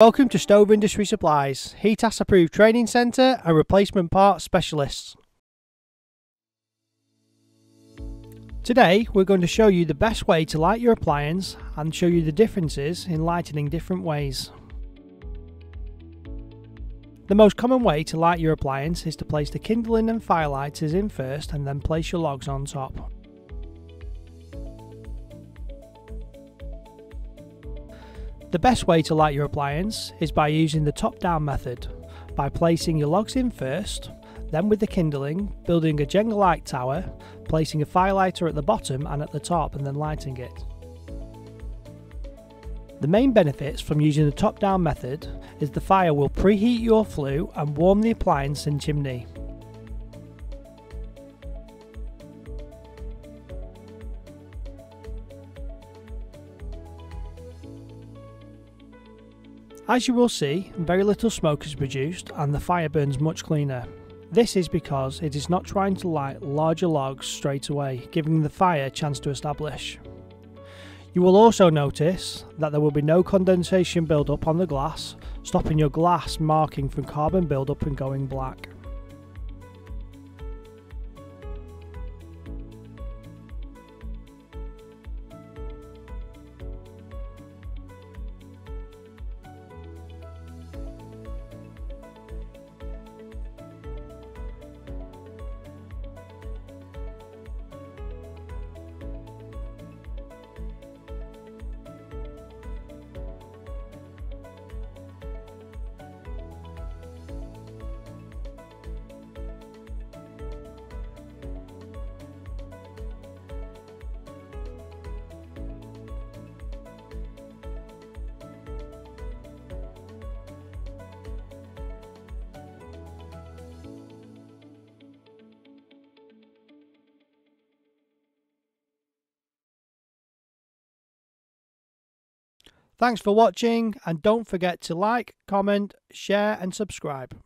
Welcome to Stove Industry Supplies, HETAS approved training centre and replacement parts specialists. Today we're going to show you the best way to light your appliance and show you the differences in lighting different ways. The most common way to light your appliance is to place the kindling and firelighters in first and then place your logs on top. The best way to light your appliance is by using the top down method, by placing your logs in first, then with the kindling, building a Jenga light tower, placing a firelighter at the bottom and at the top and then lighting it. The main benefits from using the top down method is the fire will preheat your flue and warm the appliance and chimney. As you will see, very little smoke is produced and the fire burns much cleaner. This is because it is not trying to light larger logs straight away, giving the fire a chance to establish. You will also notice that there will be no condensation build-up on the glass, stopping your glass marking from carbon build-up and going black. Thanks for watching and don't forget to like, comment, share and subscribe.